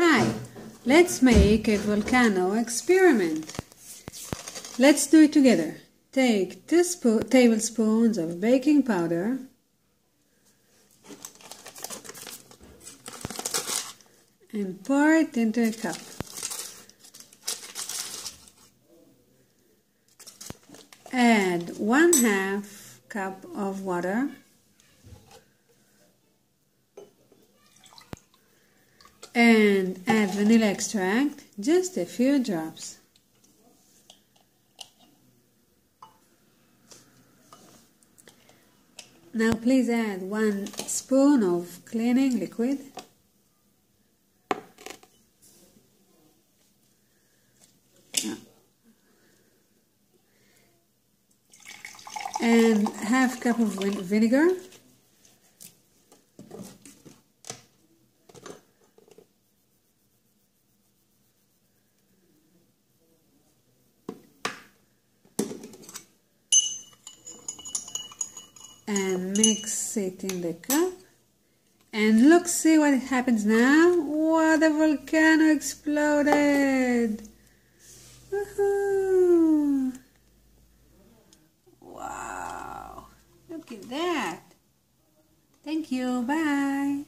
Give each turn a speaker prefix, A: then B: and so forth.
A: Hi, let's make a volcano experiment. Let's do it together. Take two tablespoons of baking powder and pour it into a cup. Add one half cup of water and add vanilla extract, just a few drops. Now please add one spoon of cleaning liquid. and half cup of vinegar and mix it in the cup. And look see what happens now. Wow the volcano exploded. Wow. Look at that. Thank you. Bye